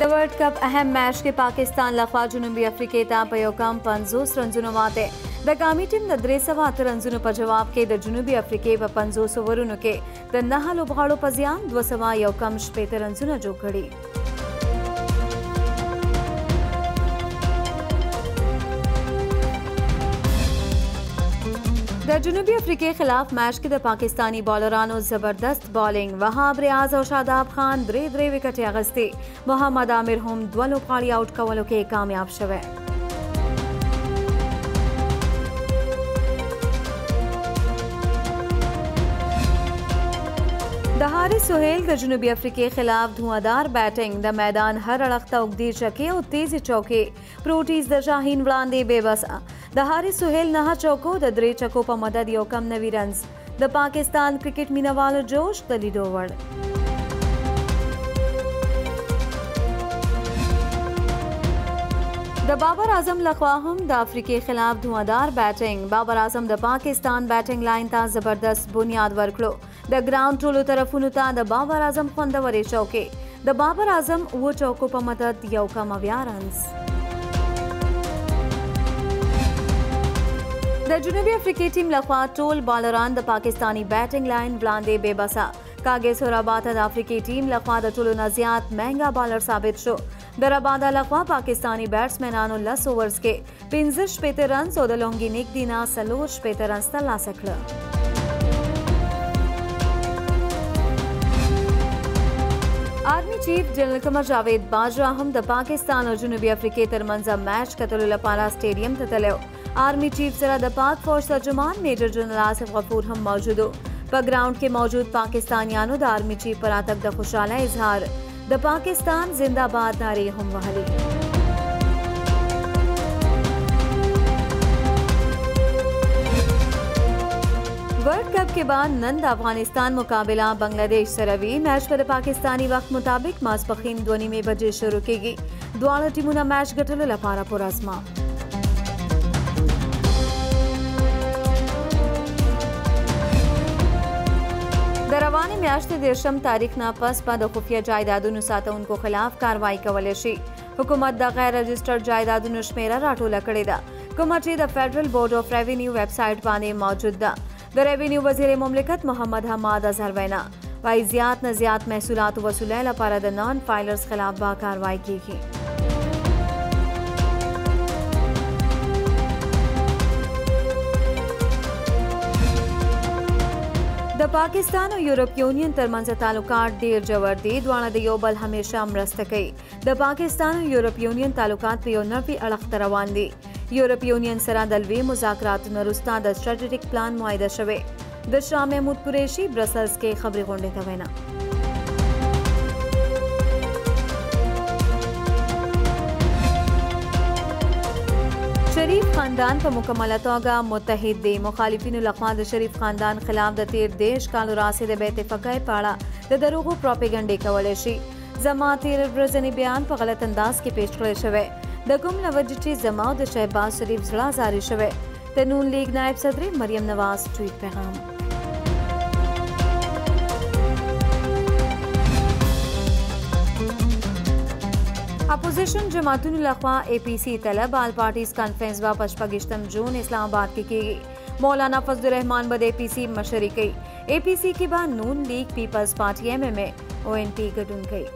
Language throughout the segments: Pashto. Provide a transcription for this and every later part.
د ورلډ کپ اهم میچ کې پاکستان لخوا جنوبي افریقې ته په یو کم 50 رنزونو ماته د ګامي ټیم د درې سوه اته رنزونو په جواب کې د جنوبي افریقې په پنځوس اوورونو کې د نهه لوبغاړو په زیان دوه سوه یو کم شپېته رنزونه جوړ کړي د جنوبي افریقې خلاف میچ کې د پاکستاني بالرانو زبردست بالینګ وهاب ریاض او شاداب خان درې درې وکټې اغستې محمد عامر هم دوه لوبغاړي آوټ کولو کې کامیاب شوی د هاري سهیل د جنوبي افریقې خلاف دھواندار بیټنګ د میدان هر اړخ ته اوږدې چکې او تیزې چوکې پروټیز د شاهین وړاندې بې بسه د هاري سهیل نه چوکو د درې چکو په مدد یو کم نوي رنز د پاکستان کرکټ مینوالو جوش د لیدو وړ د بابر اعظم لخوا هم د افریقې خلاف دھواندار بیټنګ بابر اعظم د پاکستان بیټنګ لاین ته زبردست بنیاد ورکړو د ګراوند ټولو طرفونو ته د بابر اعظم خوندورې چوکې د بابر اعظم و چوکو په مدد یو کم ویارنس د جنوبي افریقې ټیم لخوا ټول بالران د پاکستاني بیټنګ لاین وړاندې بې بسه کاګې سوراباته د افریقې ټیم لخوا د ټولو نه زیات مهنګا بالر ثابت شو د ربادا لخوا پاکستاني بیټسمنانو لس اوورز کې پنځه شپېته رنز او د لونګي نیک دینا څلور شپېته رنز تر لاسه کړل آرمي چیف جنرال قمر جاوید باجوا هم د پاکستان او جنوبي افریقې ترمنځ میچ کتلو لپاره سټیډیم ته تللی آرمي چیف سره د پاک فوج ترجمان میجر جنرال آصف غفور هم موجود په ګراوند کې موجود پاکستانیانو د آرمي چیف پر راتګ د خوشحالۍ اظهار د پاکستان زنده باد نارې هم وهلې. ورلډ کپ کې به نن د افغانستان مقابله بنگلاديش سره وي میچ به د پاکستاني وخت مطابق ماسپښین دوه نیمې بجې شروع کیږي دواړه ټیمونه میچ ګټلو لپاره پرازمه د روانې میاشتې دیرشم تاریخ نه پس به د خفیه جایدادونو ساتونکو خلاف کاروایی کولی شي حکومت د غیر رجسټر جایدادونو شمیره راټوله کړې ده کومه چې د فیډرل بورډ اف ریونیو ویب سایټ باندې موجود ده د ریوینیو وزیر مملکت محمد حماد اظهر وینا وایي زیات نه زیات محصولات وصولۍ لپاره د نان فایلرز خلاف به کاروای کیږي د پاکستان او یورپ یونین ترمنځ تعلقات ډیر جوړ دي دواړه د یو بل همیشه مرسته کوي د پاکستان او یورپ یونین تعلقات په یو نوي اړخ روان دي یورپي یونین سره د لوی مذاکراتو نه وروسته د سټراټیژیک پلان معاهده شوې د شاه محمود قریشي برسلز کې خبري غونډې ته وینا شریف خاندان په مکمله توګه متحد دی مخالفینو لخوا د شریف خاندان خلاف د تیر دیش کالو راهیسې د بې اتفاقۍ په اړه د دروغو پروپاګنډې کولی شي زما تیر ورځنی بیان په غلط انداز کې پیش کړی شوی د کوم له وجې چې زما او د شهباز شریف زړه ازارې شوی د نون لیګ نایب صدرې مریم نواز ټویټ پیغام اپوزیشن جماعتونو لخوا اے پی سی طلب آل پارټیز کانفرنس به په شپږشتم جون اسلام آباد کې کیږي مولانا فضل الرحمن به د اي پي سي مشري کوي اي پي سي کې به نون لیګ پیپلز پارټي ایم ایم اي او ان پي ګډون کوي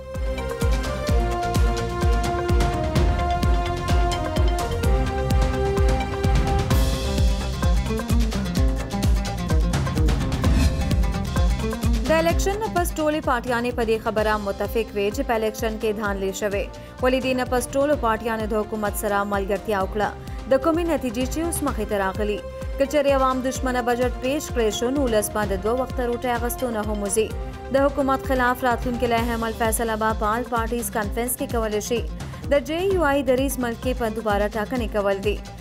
د الیکشن نه پس ټولې پارټیانې په دې خبره متفق وې چې په الیکشن کې دھاندلې شوې ولې دې نه پس ټولو پارټیانو د حکومت سره ملګرتیا وکړه د کومې نتیجې چې اوس مخې ته راغلي که چېرې عوام دښمنه بجټ پیش کړی شو نو ولس به د دوه وخته روټۍ اخیستو نه هم وځي د حکومت خلاف راتلونکې لاهمل فیصله به په آل پارټیز کانفرنس کې کولی شي د جې یو آی د ریس ملکې په دوباره ټاکنې کول دي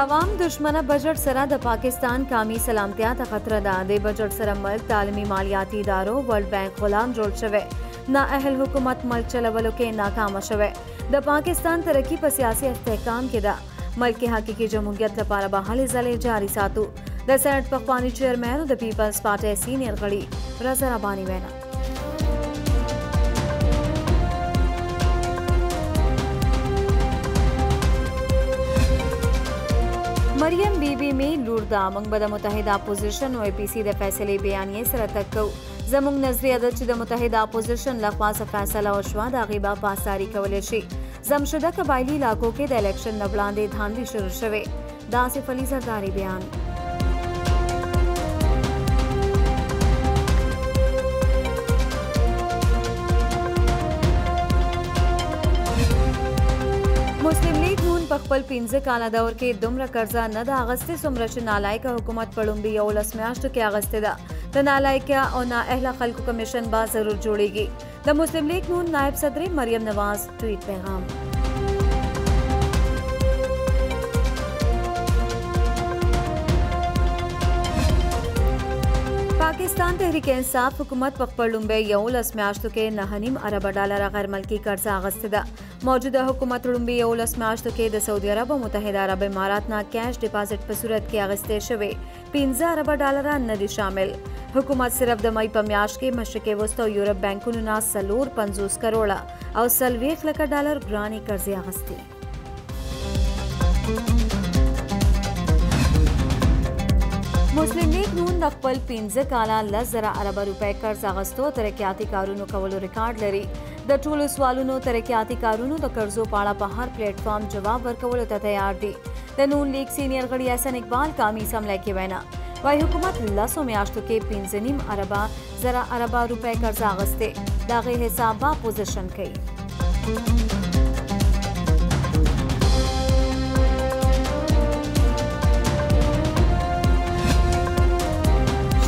عوام دشمنه بجټ سره د پاکستان قامي سلامتیا ته خطر ده د بجټ سره ملک د عالمي مالیاتي ادارو ورلډ بانک غلام جوړ شوی نا اهل حکومت ملک چلولو کې ناکام شوی د پاکستان ترقی په سیاسي استحکام کې ده ملک کې حقیقي جمهوریت لپاره به هلې ځلې جاري ساتو د سېنټ پخواني چیئرمین او د پیپلز پارټۍ سینیئر غړي رضا رباني وینا مریم بی بی می لور دا موږ به د متحده اپوزیشن او ای پی سی د فیصلې بیانیې سره تک کوو زموږ نظریه ده چې د متحده اپوزیشن لخوا څه فیصله وشوه د هغې به پاسداري کولی شي جمشیده قبایلي علاقو کې د الیکشن نه وړاندې دھاندلي شروع شوې د آصف علي زرداري بیان په خپل 15 کاله دور کې دومره قرضه نه د اغستې څومره چې نالایق حکومت په لومړي یو لس میاشتو کې اغستې ده د نالایق او نااهله خلکو کمیشن به ضرور جوړیږي د مسلم لیګ نون نائب صدرې مریم نواز ټویټ پیغام پاکستان تحریک انصاف حکومت په خپل لومبۍ یولس میاشتو کې نه نیم اربه ډالر غیر ملکي قرضه اغستې ده موجوده حکومت لومبي یولس میاشتو کې د سعودي عرب او متحده عرب امارات نه کیش ډیپازټ په صورت کې اغستې شوې پنځه اربه ډالره نه دي شامل حکومت صرف د مې په میاشت کې مشرقي وسط او یورپ بانکونو نه څلور پنځوس کروړه او څلوېښت لکه ډالر ګرانې قرضې اخیستي مسلم لیګ نون د خپل 15 کاله لزر ارب روپۍ قرض اغستو ترقیاتي کارونو کولو ریکارډ لري د ټولو سوالونو ترقیاتي کارونو د قرضو په اړه په هر پلیټ فارم جواب ورکولو ته تیار دي د نون لیګ سینیئر غړي حسن اقبال کامیس حمله کې وینا وای حکومت لسو میاشتو کې پنځه نیم اربه زره اربه روپۍ قرضه اخیستې د هغې حساب به اپوزیشن کوي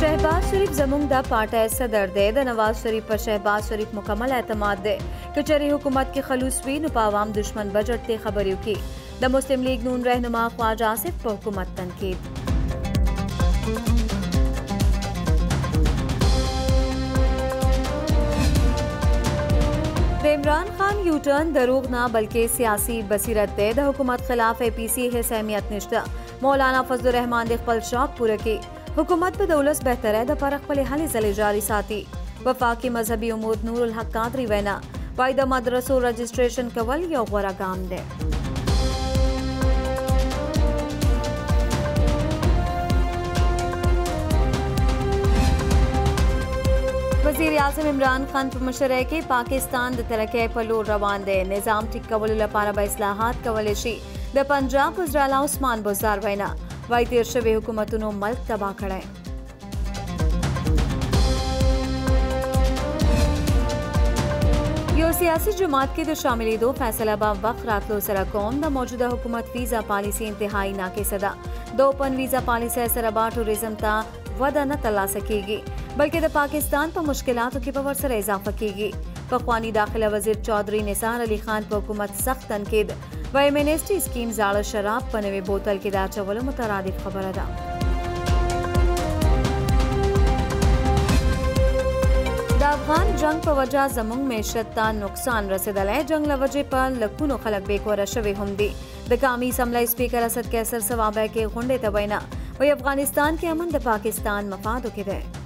شهباز شریف زمونږ د پارټۍ صدر دی د نواز شریف په شهباز شریف مکمل اعتماد دی که چری حکومت کې خلوص وي نو په عوام دشمن بجټ ته خبریو کې د مسلم لیګ نون رهنما خواجه آصف په حکومت تنقید عمران خان یوټرن دروغ نه بلکې سیاسي بصیرت دی د حکومت خلاف اي پي سي هیڅ اهمیت نشته مولانا فضل الرحمن د خپل شوق پوره کې حکومت به د ولس بهترۍ دپاره خپلې هلې ځلې جاري ساتي وفاقي مذهبي امود نورالحق قادري وینا وایي د مدرسو رجسټریشن کول یو غوره ګام دی وزیر اعظم عمران خان په مشرۍ کې پاکستان د ترقۍ په لور روان دی نظام ټیک کولو لپاره به اصلاحات کولی شي د پنجاب وزراعلا عثمان بزدار وینا وای تیر شوی حکومتونو ملک تباه کړی یو سیاسي جماعت کې د شاملېدو فیصله به وخت راتلو سره کوم د موجوده حکومت ویزا پالیسي انتهایی ناقصه ده د اوپن ویزا پالیسۍ سره به ټوریزم ته وده نه ترلاسه کیږي بلکې د پاکستان په پا مشکلاتو کې به ورسره اضافه کیږي پخوانی داخله وزیر چوهدري نثار علي خان په حکومت سخت تنقید و ایمنیسټي سکیم زاړه شراب په نوې بوتل کې د اچولو مترادف خبره ده د افغان جنگ په وجه زموږ معیشت ته نقصان رسیدلی جنگ له وجې په لکونو خلک بېکوره شوي هم دي د قامي اسمبلۍ سپیکر اسد قیصر صوابه کې غونډې ته وینا وایي افغانستان کې امن د پاکستان مفادو کې دی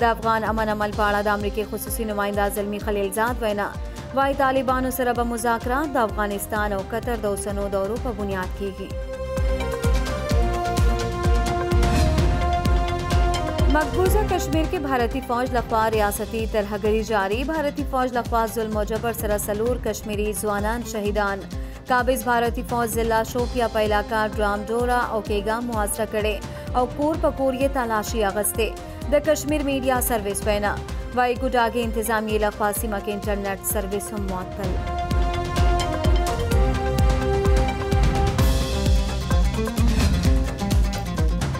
د افغان امن عمل په اړه د امریکې خصوصي نماینده زلمی خلیلزاد وینا وای طالبانو سره به مذاکرات د افغانستان او قطر د اوسنو دورو په بنیاد کیږي مقبوضه کشمیر کې بھارتی فوج لخوا ریاستي ترهګري جاری بھارتی فوج لخوا ظلم او جبر سره سلور کشمیری ځوانان شهیدان قابض بھارتی فوج ضلع شوپیا په علاقہ ډرام ډورا او کېګا محاصره کړي او کور په کور یې تالاشي اغستې د کشمیر میډیا سرویس وینا وایي ګوډاګې انتظامیې لخوا سیمه کې انټرنیټ سرویس هم معطل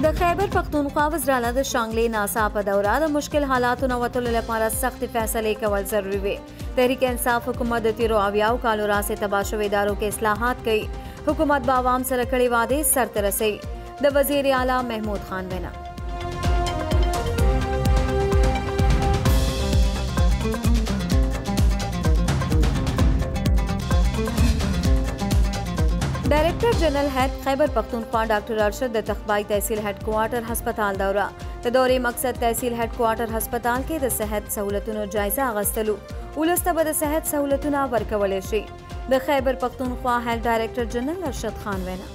د خیبر پښتونخوا وزرانه د شانګلې ناسا په دوره د مشکل حالاتو نه وتلو لپاره سخت فیصلې کول ضروري وي تحریک انصاف حکومت د تیرو اویاو کالو راسه تبا شوې ادارو کې اصلاحات کوي حکومت به عوام سره کړي وعده سرته رسي د وزیر اعلی محمود خان وینا ډایریکټر جنرال هیډ خیبر پختونخوا ډاکټر ارشد د تخبای تحصیل هیډ کوارټر هسپتال دوره د دورې مقصد تحصیل هډ کوارټر هسپتال کې د صحت سهولتونو جایزه اغستلو ولس ته به د صحت سهولتونه ورکول شي د خیبر پښتونخوا هیلث ډایریکټر جنرال ارشد خان وینا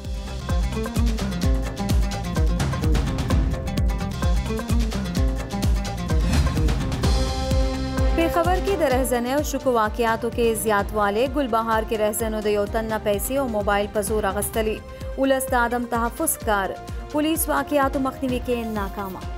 پېښور کې د رهزنۍ او شکو واقعاتو کې زیاتوالی ګلبهار کې رهزنو د یو تن نه پیسې او موبایل په زور اخیستلي ولس د عدم تحفظ کار پولیس واقعاتو مخنیوي کې ناکامه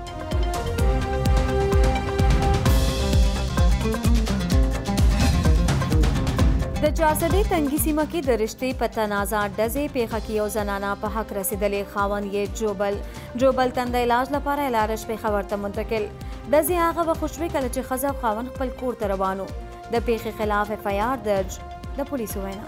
د چارسدې تنګي سیمه کې د رشتې په تنازع ډزې پیښه کې یو زنانه په حق رسیدلې خاوند یې جوبل جوبل تند علاج لپاره الارش پیښور ته منتقل ډزې هغه وخت شوې کله چې ښځه او خاوند خپل کور ته روانو د پیښې خلاف اف آی آر درج، د پولیسو وینا.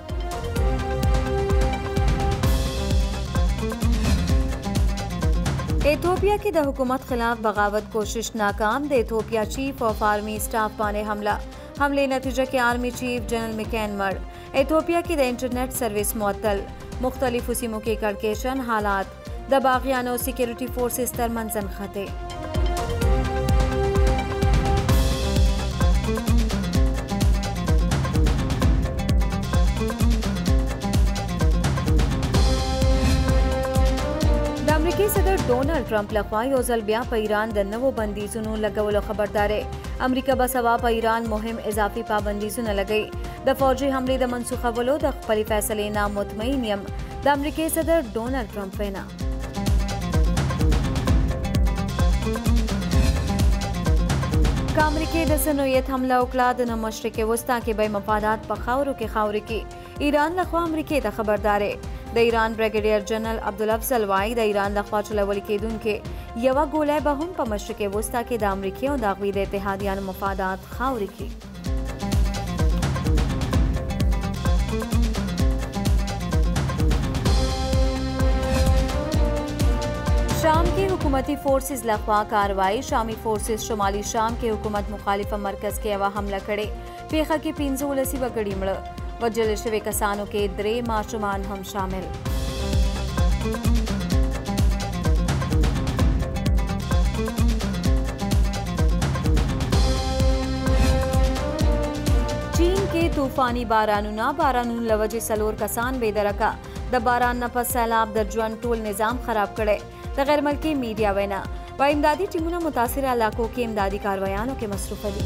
ایتوپیا کې د حکومت خلاف بغاوت کوشش ناکام، د ایتوپیا چیف آف آرمي سټاف باندې حمله، حملې نتیجه کې آرمي چیف جنرال مکین مړ، ایتوپیا کې د انټرنیټ سرویس معطل، مختلفو سیمو کې کړکېچن حالات. د باغیانو سکیورټي فورسز تر منځ نښتې ډونالد ټرمپ لخوا یو ځل بیا په ایران د نوو بندیزونو لګولو خبردارې امریکا به سبا په ایران مهم اضافي پابندیزونه لګوي د فوجي حملې د منسوخولو د خپلې فیصلې نه مطمئن یم د امریکې صدر ډونالد ټرمپ وینا که امریکې د څه نوعیت حمله وکړه د نه مشرق وسطا کې به مفادات په خاورو کې خاورې کې ایران لخوا امریکې ته خبردارې د ایران بریګیډیر جنرال عبدالافضل وایي د ایران لخوا چلول کېدونکې یوه ګولی به هم په مشرق وسطا کې د امریکې او د هغوی د اتحادیانو مفادات خاورې کې شام کې حکومتي فورسز لخوا کاروایی شامي فورسز شمالي شام کې حکومت مخالفه مرکز کې یوه حمله کړې پیښه کې 15 ولسی وګړي مړه وژل شوي کسانو کې درې ماشومان هم شامل طوفاني بارانونه بارانونو لوجې څلور کسان بې درکه د باران نه پس سیلاب د ژوند ټول نظام خراب کړي د غیر ملکی میډیا وینا و امدادي ټیمونه متاثره علاقو کې امدادي کاروایانو کې مصروف دي